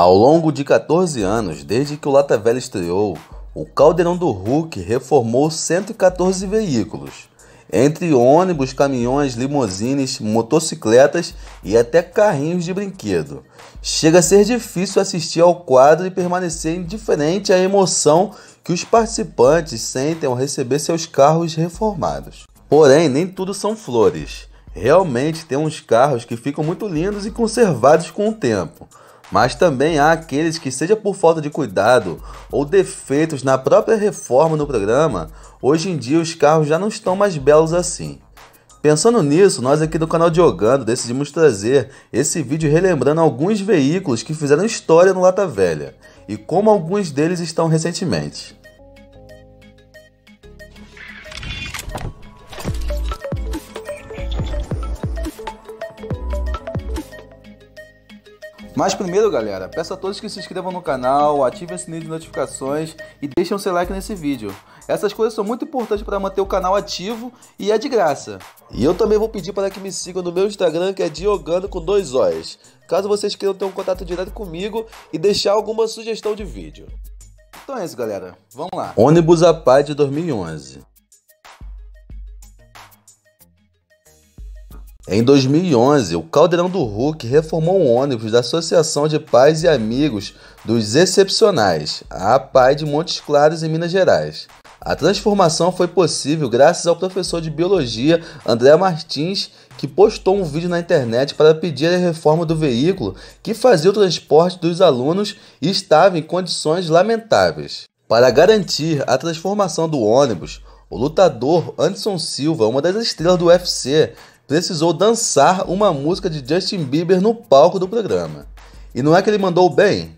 Ao longo de 14 anos, desde que o Lata Velha estreou, o Caldeirão do Hulk reformou 114 veículos, entre ônibus, caminhões, limousines, motocicletas e até carrinhos de brinquedo. Chega a ser difícil assistir ao quadro e permanecer indiferente à emoção que os participantes sentem ao receber seus carros reformados. Porém, nem tudo são flores. Realmente tem uns carros que ficam muito lindos e conservados com o tempo. Mas também há aqueles que, seja por falta de cuidado ou defeitos na própria reforma do programa, hoje em dia os carros já não estão mais belos assim. Pensando nisso, nós aqui do canal Diogando decidimos trazer esse vídeo relembrando alguns veículos que fizeram história no Lata Velha e como alguns deles estão recentemente. Mas primeiro, galera, peço a todos que se inscrevam no canal, ativem o sininho de notificações e deixem o seu like nesse vídeo. Essas coisas são muito importantes para manter o canal ativo e é de graça. E eu também vou pedir para que me sigam no meu Instagram, que é Diogando com dois Os. Caso vocês queiram ter um contato direto comigo e deixar alguma sugestão de vídeo. Então é isso, galera. Vamos lá. Ônibus a Paz de 2011. Em 2011, o Caldeirão do Hulk reformou um ônibus da Associação de Pais e Amigos dos Excepcionais, a APAI de Montes Claros, em Minas Gerais. A transformação foi possível graças ao professor de biologia André Martins, que postou um vídeo na internet para pedir a reforma do veículo que fazia o transporte dos alunos e estava em condições lamentáveis. Para garantir a transformação do ônibus, o lutador Anderson Silva, uma das estrelas do UFC, precisou dançar uma música de Justin Bieber no palco do programa. E não é que ele mandou bem?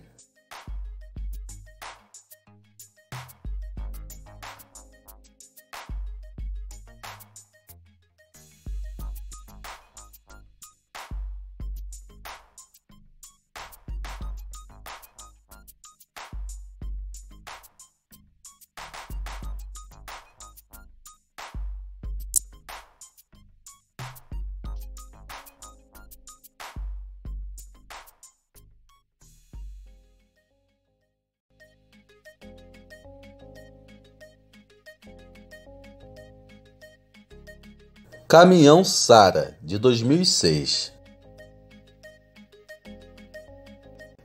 Caminhão Sara, de 2006.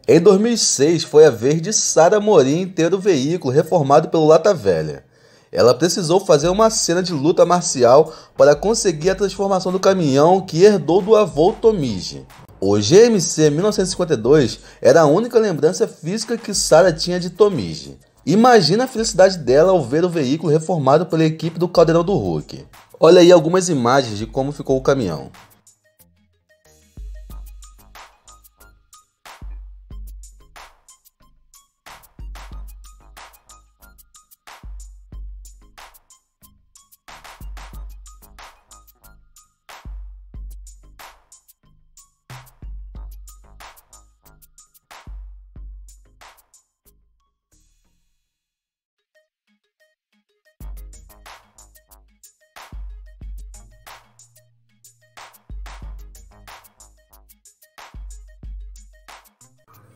Em 2006 foi a vez de Sara Morim ter o veículo reformado pelo Lata Velha. Ela precisou fazer uma cena de luta marcial para conseguir a transformação do caminhão que herdou do avô Tomige. O GMC 1952 era a única lembrança física que Sara tinha de Tomige. Imagina a felicidade dela ao ver o veículo reformado pela equipe do Caldeirão do Hulk. Olha aí algumas imagens de como ficou o caminhão.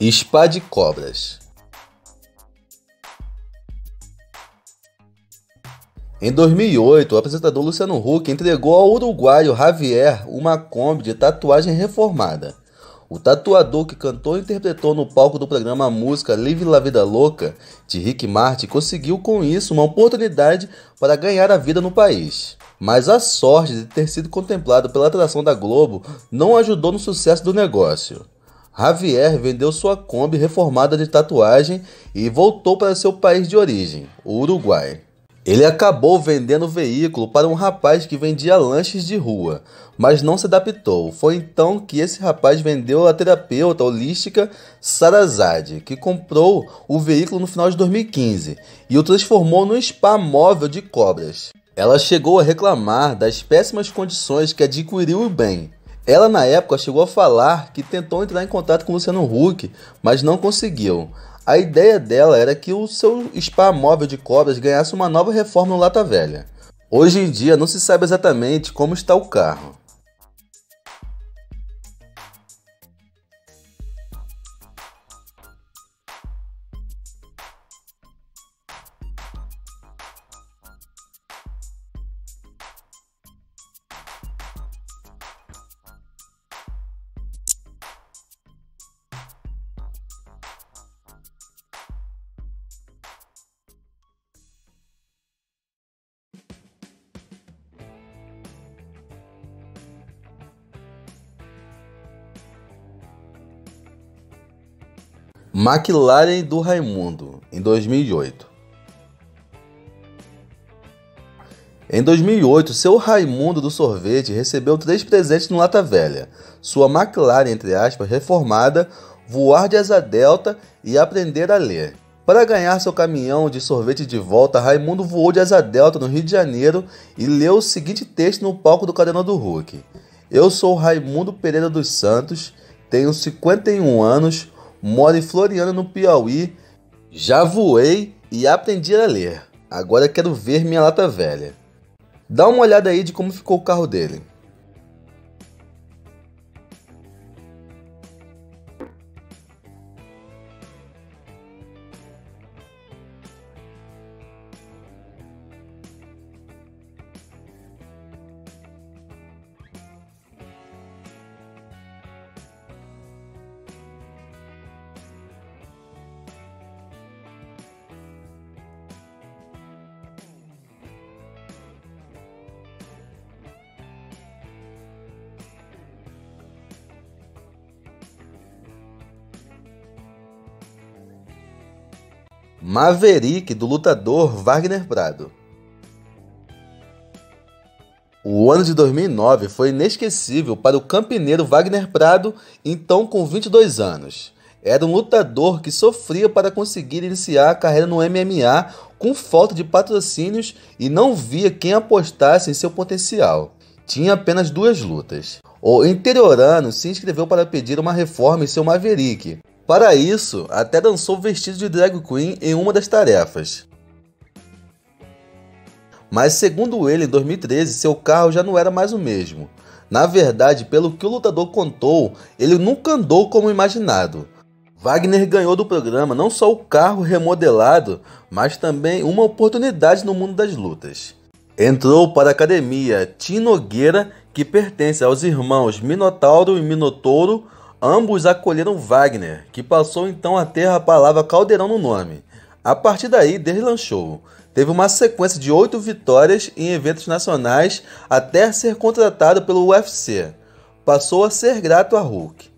Spa de cobras. Em 2008, o apresentador Luciano Huck entregou ao uruguaio Javier uma Kombi de tatuagem reformada. O tatuador que cantou e interpretou no palco do programa a música Live La Vida Louca, de Rick Martin, conseguiu com isso uma oportunidade para ganhar a vida no país. Mas a sorte de ter sido contemplado pela atração da Globo não ajudou no sucesso do negócio. Javier vendeu sua Kombi reformada de tatuagem e voltou para seu país de origem, o Uruguai. Ele acabou vendendo o veículo para um rapaz que vendia lanches de rua, mas não se adaptou. Foi então que esse rapaz vendeu a terapeuta holística Sarazade, que comprou o veículo no final de 2015 e o transformou num spa móvel de cobras. Ela chegou a reclamar das péssimas condições que adquiriu o bem ela, na época, chegou a falar que tentou entrar em contato com Luciano Huck, mas não conseguiu. A ideia dela era que o seu spa móvel de cobras ganhasse uma nova reforma no Lata Velha. Hoje em dia não se sabe exatamente como está o carro. McLaren do Raimundo, em 2008. Em 2008, seu Raimundo do Sorvete recebeu três presentes no Lata Velha. Sua McLaren, entre aspas, reformada, voar de asa delta e aprender a ler. Para ganhar seu caminhão de sorvete de volta, Raimundo voou de asa delta no Rio de Janeiro e leu o seguinte texto no palco do Cadena do Hulk. Eu sou Raimundo Pereira dos Santos, tenho 51 anos, moro em Floriano, no Piauí, já voei e aprendi a ler. Agora quero ver minha lata velha. Dá uma olhada aí de como ficou o carro dele. Maverick do lutador Wagner Prado. O ano de 2009 foi inesquecível para o campineiro Wagner Prado, então com 22 anos. Era um lutador que sofria para conseguir iniciar a carreira no MMA com falta de patrocínios e não via quem apostasse em seu potencial. Tinha apenas duas lutas. O interiorano se inscreveu para pedir uma reforma em seu Maverick, para isso, até dançou vestido de drag queen em uma das tarefas. Mas segundo ele, em 2013, seu carro já não era mais o mesmo. Na verdade, pelo que o lutador contou, ele nunca andou como imaginado. Wagner ganhou do programa não só o carro remodelado, mas também uma oportunidade no mundo das lutas. Entrou para a academia Tim Nogueira, que pertence aos irmãos Minotauro e Minotouro, Ambos acolheram Wagner, que passou então a ter a palavra caldeirão no nome. A partir daí, deslanchou. Teve uma sequência de oito vitórias em eventos nacionais até ser contratado pelo UFC. Passou a ser grato a Hulk.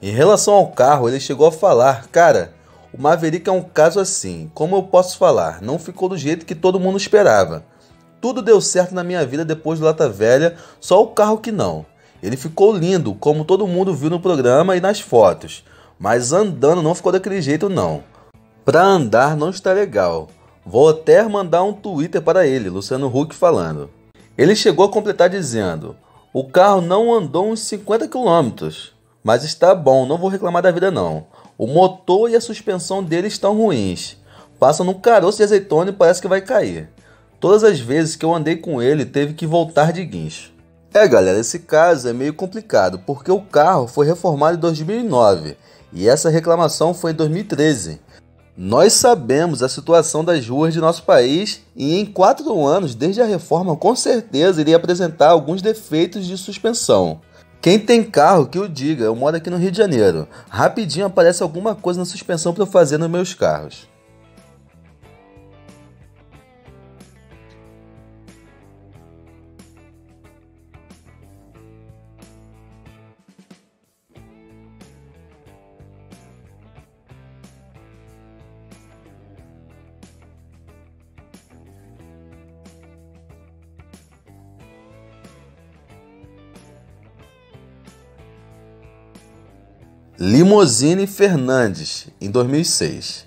Em relação ao carro, ele chegou a falar: Cara, o Maverick é um caso assim. Como eu posso falar? Não ficou do jeito que todo mundo esperava. Tudo deu certo na minha vida depois do Lata Velha, só o carro que não. Ele ficou lindo, como todo mundo viu no programa e nas fotos, mas andando não ficou daquele jeito não. Pra andar não está legal. Vou até mandar um Twitter para ele, Luciano Huck falando. Ele chegou a completar dizendo: O carro não andou uns 50 km, mas está bom, não vou reclamar da vida não. O motor e a suspensão dele estão ruins. Passa no caroço de azeitona e parece que vai cair. Todas as vezes que eu andei com ele, teve que voltar de guincho. É, galera, esse caso é meio complicado, porque o carro foi reformado em 2009 e essa reclamação foi em 2013. Nós sabemos a situação das ruas de nosso país e em quatro anos, desde a reforma, com certeza iria apresentar alguns defeitos de suspensão. Quem tem carro que o diga, eu moro aqui no Rio de Janeiro. Rapidinho aparece alguma coisa na suspensão para eu fazer nos meus carros. Limosine Fernandes, em 2006.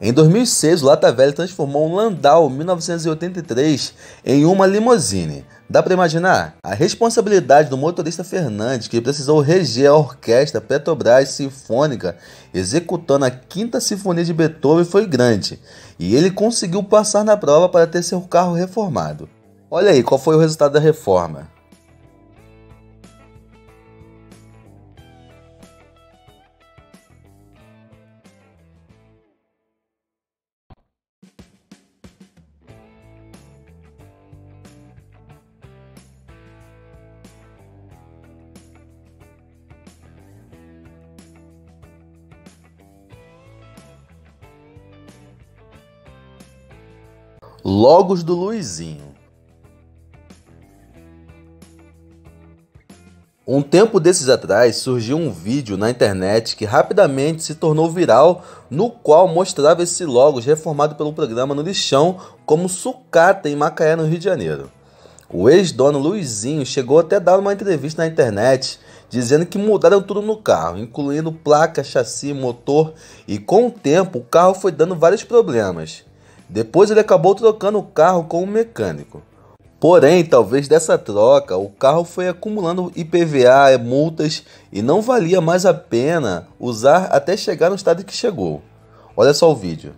Em 2006, o Lata Velha transformou um Landau 1983 em uma limousine. Dá para imaginar? A responsabilidade do motorista Fernandes, que precisou reger a orquestra Petrobras Sinfônica executando a Quinta Sinfonia de Beethoven, foi grande, e ele conseguiu passar na prova para ter seu carro reformado. Olha aí qual foi o resultado da reforma. Logos do Luizinho. Um tempo desses atrás surgiu um vídeo na internet que rapidamente se tornou viral, no qual mostrava esse Logos reformado pelo programa no lixão como sucata em Macaé, no Rio de Janeiro. O ex-dono Luizinho chegou até dar uma entrevista na internet dizendo que mudaram tudo no carro, incluindo placa, chassi, motor, e com o tempo o carro foi dando vários problemas. Depois ele acabou trocando o carro com um mecânico. Porém, talvez dessa troca, o carro foi acumulando IPVA, multas e não valia mais a pena usar até chegar no estado que chegou. Olha só o vídeo.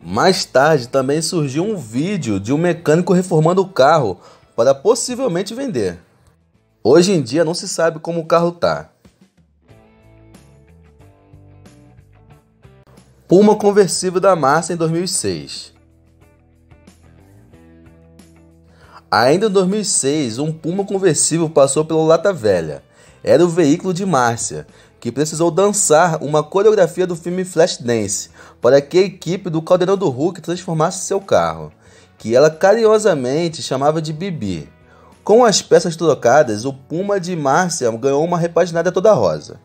Mais tarde também surgiu um vídeo de um mecânico reformando o carro para possivelmente vender. Hoje em dia não se sabe como o carro está. Puma conversível da Márcia em 2006. Ainda em 2006, um Puma conversível passou pelo Lata Velha. Era o veículo de Márcia, que precisou dançar uma coreografia do filme Flashdance para que a equipe do Caldeirão do Hulk transformasse seu carro, que ela carinhosamente chamava de Bibi. Com as peças trocadas, o Puma de Márcia ganhou uma repaginada toda rosa.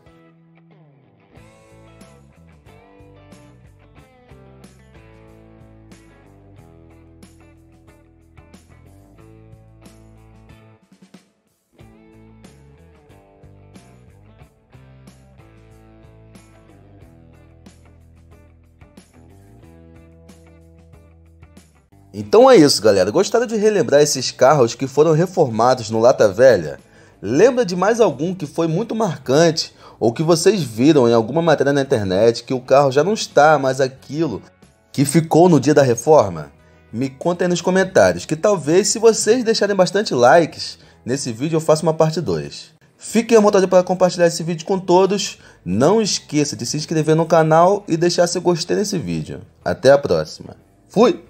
Então é isso, galera. Gostaram de relembrar esses carros que foram reformados no Lata Velha? Lembra de mais algum que foi muito marcante ou que vocês viram em alguma matéria na internet que o carro já não está mais aquilo que ficou no dia da reforma? Me contem nos comentários que talvez se vocês deixarem bastante likes nesse vídeo eu faça uma parte 2. Fiquem à vontade para compartilhar esse vídeo com todos. Não esqueça de se inscrever no canal e deixar seu gostei nesse vídeo. Até a próxima. Fui!